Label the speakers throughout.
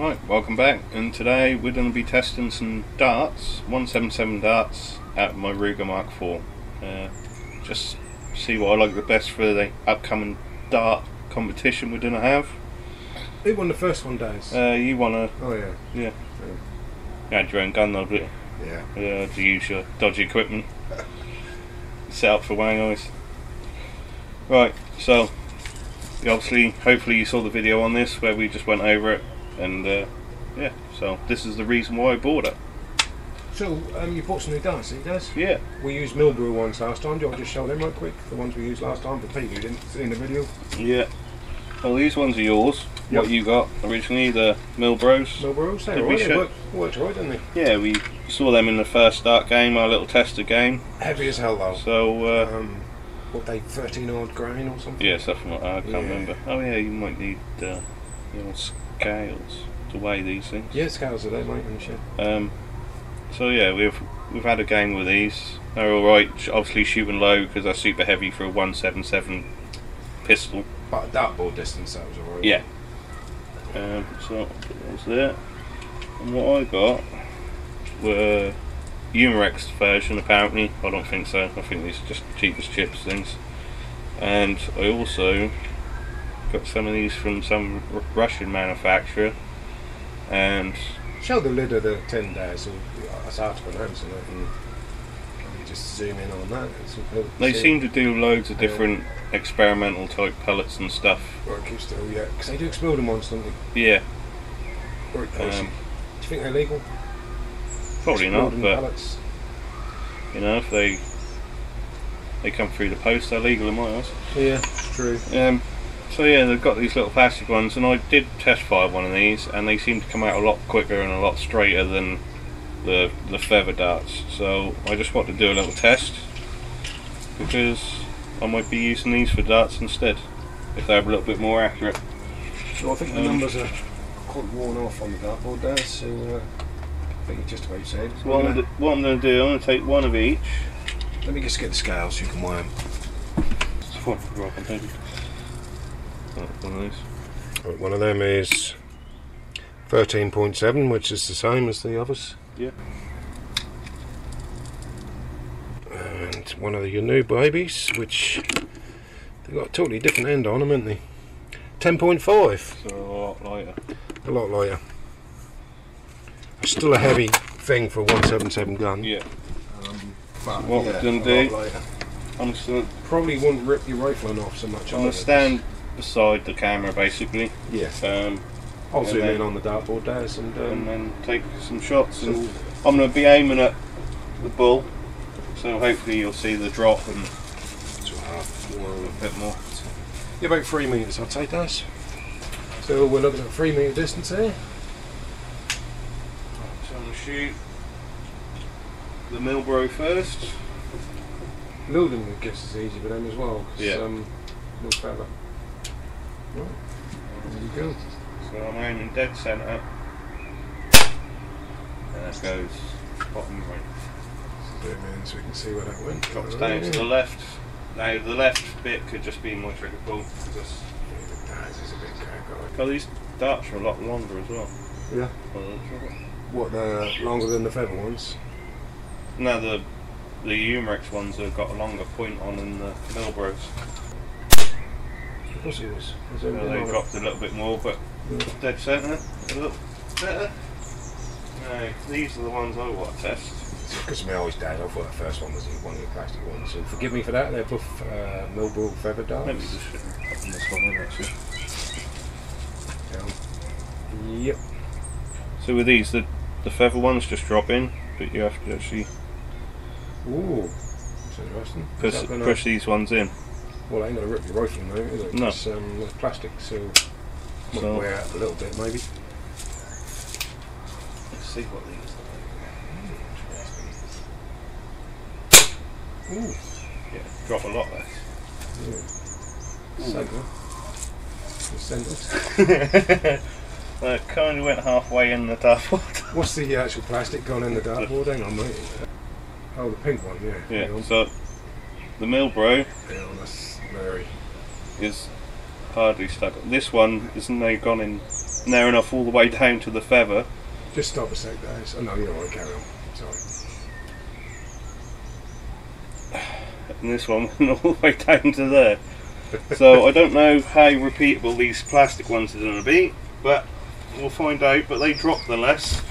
Speaker 1: Right, welcome back. And today we're going to be testing some darts, 177 darts at my Ruger Mark IV. Uh, just see what I like the best for the upcoming dart competition we're going to have.
Speaker 2: Who won the first one, Daz?
Speaker 1: Uh, you want to,
Speaker 2: oh yeah,
Speaker 1: yeah, you had your own gun though, didn't
Speaker 2: yeah.
Speaker 1: Uh, to use your dodgy equipment. Set up for Wang Eyes. Right, so obviously, hopefully you saw the video on this where we just went over it, and uh, yeah, so this is the reason why I bought it.
Speaker 2: So um, you bought some new didn't you, Daz?
Speaker 1: Yeah,
Speaker 2: We used Milbro ones last time. Do you want to just show them right quick? The ones we used last time for people who didn't see in the video.
Speaker 1: yeah. Well, these ones are yours.
Speaker 2: Yep.
Speaker 1: What you got originally, the Milbros.
Speaker 2: Millbrews, they
Speaker 1: Did
Speaker 2: were
Speaker 1: we
Speaker 2: right. They worked, worked right, didn't they?
Speaker 1: Yeah, we saw them in the first start game, our little tester game.
Speaker 2: Heavy as hell though.
Speaker 1: So, uh,
Speaker 2: Um, what they 13 odd grain or something?
Speaker 1: yeah, something like that. I can't
Speaker 2: Yeah.
Speaker 1: remember. Oh, yeah, you might need uh, you know, scales to weigh these things.
Speaker 2: Yeah, scales are they, mate, and shit.
Speaker 1: Um, so yeah, we've we've had a game with these. They're all right. Obviously shooting low because they're super heavy for a 177 pistol.
Speaker 2: But that ball distance, that was alright.
Speaker 1: Yeah. Um, so put those there. And what I got were Humorex version. Apparently, I don't think so. I think these are just cheapest chips things. And I also got some of these from some R- Russian manufacturer. And
Speaker 2: Show the lid of the tin, Daz. So it's hard to pronounce it. And you just zoom in on that. It's all-
Speaker 1: They seem to do loads of
Speaker 2: Yeah.
Speaker 1: different experimental type pellets and stuff.
Speaker 2: Work used to, yeah. Because they do explode them once, don't they?
Speaker 1: Yeah,
Speaker 2: Very pricey.
Speaker 1: um,
Speaker 2: do you think they're legal?
Speaker 1: probably not, but
Speaker 2: pellets?
Speaker 1: you know, if they they come through the post, they're legal in my eyes.
Speaker 2: Yeah, it's true.
Speaker 1: Um, so yeah, they've got these little plastic ones, and I did test fire one of these, and they seem to come out a lot quicker and a lot straighter than the the feather darts. So I just want to do a little test because I might be using these for darts instead, if they're a little bit more accurate.
Speaker 2: So I think the
Speaker 1: Um,
Speaker 2: numbers are quite worn off on the dartboard there, so uh, I think it's just about said.
Speaker 1: So what I'm, what I'm going to do, I'm going to take one of each.
Speaker 2: Let me just get the scales so you can weigh them.
Speaker 1: One of those.
Speaker 2: Right, one of them is 13.7, which is the same as the others.
Speaker 1: Yeah.
Speaker 2: And one of your new babies, which they've got a totally different end on them, haven't they? 10.5,
Speaker 1: So a lot lighter.
Speaker 2: a lot lighter. Still a heavy thing for a 177 gun.
Speaker 1: Yeah.
Speaker 2: Um, but
Speaker 1: What we're
Speaker 2: yeah,
Speaker 1: gonna do- I'm just going to
Speaker 2: Probably wouldn't rip your rifling off so much.
Speaker 1: I'm gonna stand beside the camera basically.
Speaker 2: Yeah.
Speaker 1: um,
Speaker 2: I'll
Speaker 1: And
Speaker 2: zoom
Speaker 1: then-
Speaker 2: in on the dartboard, Daz, and,
Speaker 1: and
Speaker 2: um,
Speaker 1: then take some shots. And I'm gonna be aiming at the bull, so hopefully you'll see the drop and
Speaker 2: two and a half.
Speaker 1: a bit more.
Speaker 2: Yeah, about three metres, I'd say, Daz. So we're looking at three metre distance here.
Speaker 1: So I'm gonna shoot the Milbro first.
Speaker 2: Loading, I guess, is easy for them as well. 'cause,
Speaker 1: Yeah.
Speaker 2: Um, no fella. There you go.
Speaker 1: So I'm aiming dead centre. And that goes bottom right.
Speaker 2: Zoom in so we can see where that went.
Speaker 1: Drops down to the left. Now the left bit could just be my trigger pull. Just,
Speaker 2: Yeah, is a bit crack
Speaker 1: oh, these darts are a lot longer as well.
Speaker 2: Yeah.
Speaker 1: by the looks.
Speaker 2: What, the longer than the feather ones?
Speaker 1: No, the the Humorex ones have got a longer point on than the Milbros.
Speaker 2: Of course it was. I
Speaker 1: So
Speaker 2: zoomed in
Speaker 1: they dropped a little bit more, but
Speaker 2: Yeah.
Speaker 1: dead centre, a little better. No, these are the ones I want to test.
Speaker 2: Because me always dad, I thought the first one was the one of the plastic ones. So forgive me for that. They're both uh, Milbro feather darts.
Speaker 1: Maybe just should this one in actually.
Speaker 2: Down. Yep.
Speaker 1: So with these, the the feather ones just drop in, but you have to actually
Speaker 2: Ooh. That's interesting. Is
Speaker 1: push
Speaker 2: that gonna-
Speaker 1: push these ones in.
Speaker 2: Well, it ain't going to rip your rifle now, is it?
Speaker 1: No.
Speaker 2: It's um, it's plastic, so might
Speaker 1: So-
Speaker 2: wear out a little bit, maybe.
Speaker 1: Let's see what these
Speaker 2: Ooh.
Speaker 1: Yeah, drop a lot less.
Speaker 2: Yeah. So good. Send
Speaker 1: Well, it kind of went halfway in the dartboard.
Speaker 2: What's the actual plastic gone in the dartboard? Hang on, mate. Oh, the pink one, yeah.
Speaker 1: Yeah,
Speaker 2: on.
Speaker 1: so the Milbro
Speaker 2: Hang on, that's very.
Speaker 1: is hardly stuck. This one is now gone in near enough all the way down to the feather.
Speaker 2: Just stop a sec, guys. Oh no, you don't want to carry on. Sorry.
Speaker 1: and this one went all the way down to there. so I don't know how repeatable these plastic ones are going to be, but we'll find out. But they drop the less.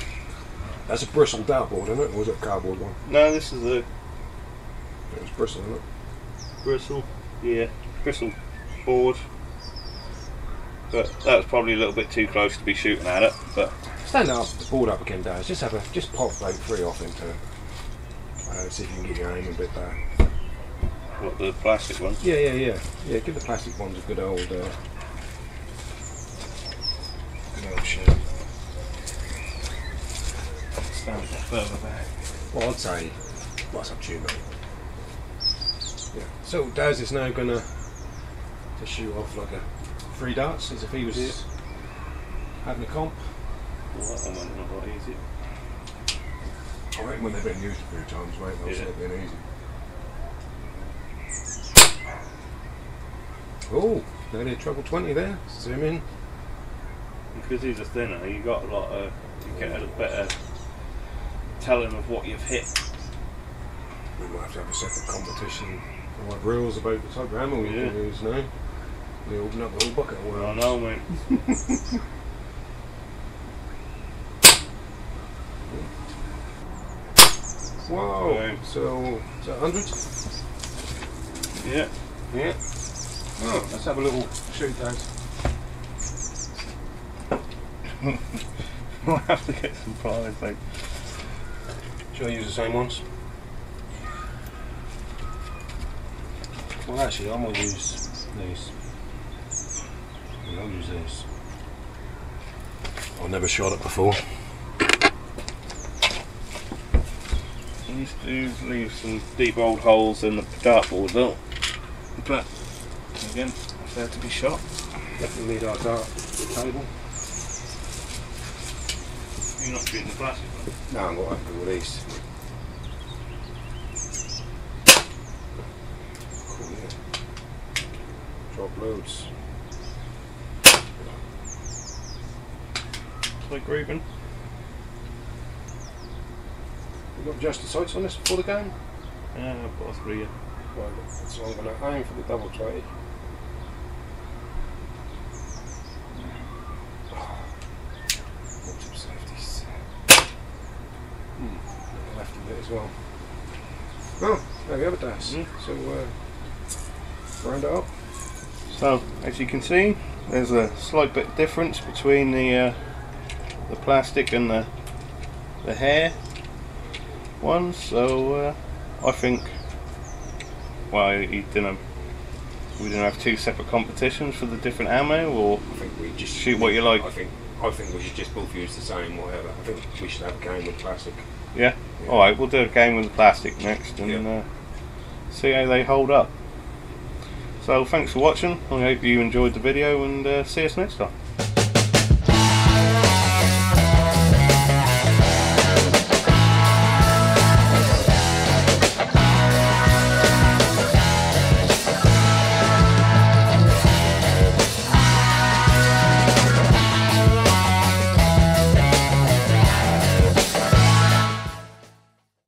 Speaker 2: That's a bristle dartboard, isn't it? Or was it a cardboard one?
Speaker 1: No, this is a
Speaker 2: It was bristle, isn't it?
Speaker 1: bristle, yeah, crystal board. But that was probably a little bit too close to be shooting at it. But
Speaker 2: Stand up, the board up again, Daz. Just have a just pop about three off into. Uh, see if you can get your aim a bit better.
Speaker 1: what the plastic one?
Speaker 2: Yeah, yeah, yeah. Yeah, give the plastic ones a good old. Uh, good old shake.
Speaker 1: Stand further back.
Speaker 2: Well, I'd say. Well, it's up to you, mate. Yeah. So Daz is now gonna to shoot off like a three darts as if he was
Speaker 1: Yeah.
Speaker 2: having a comp.
Speaker 1: Well, that one went not right easy.
Speaker 2: I reckon when they've been used a few times, mate, they'll
Speaker 1: Yeah.
Speaker 2: stop being easy. Oh, nearly a treble 20 there. Zoom in.
Speaker 1: Because he's a thinner, you got a lot of, you get a better telling of what you've hit.
Speaker 2: We might have to have a separate competition or like rules about the type of ammo we
Speaker 1: Yeah.
Speaker 2: can use now. We open up the whole bucket of
Speaker 1: I know, mate.
Speaker 2: Whoa!
Speaker 1: Right.
Speaker 2: So, is that 100?
Speaker 1: Yeah.
Speaker 2: Yeah. Oh, let's have a little shoot, guys.
Speaker 1: I'll have to get some pliers, mate.
Speaker 2: Should I use the same ones? Well, actually, I'm going to use these. I'll use these. I've never shot it before.
Speaker 1: I used to leave some deep old holes in the dartboard though. But again, if they're to be shot.
Speaker 2: Definitely need our dart table.
Speaker 1: You're not shooting the plastic one.
Speaker 2: No, I'm going to have to do with these. Cool, yeah. Drop loads.
Speaker 1: Like Reuben.
Speaker 2: You got adjusted sights on this before the game?
Speaker 1: Yeah, I've got a three.
Speaker 2: Right, so I'm going to aim for the double 20. Multiple safeties. Hmm, left a bit as well. Well, there we have it, Daz.
Speaker 1: Mm.
Speaker 2: So, uh, round it up.
Speaker 1: So, as you can see, there's a slight bit difference between the uh, the plastic and the the hair ones. So, uh, I think, well, you didn't. We didn't have two separate competitions for the different ammo, or
Speaker 2: I think we just
Speaker 1: Shoot what you like.
Speaker 2: I think I think we should just both use the same, whatever. I think we should have a game with plastic.
Speaker 1: yeah.
Speaker 2: Yeah.
Speaker 1: All right, we'll do a game with the plastic next and
Speaker 2: Yeah.
Speaker 1: uh, see how they hold up. So, thanks for watching. I hope you enjoyed the video, and uh, see us next time.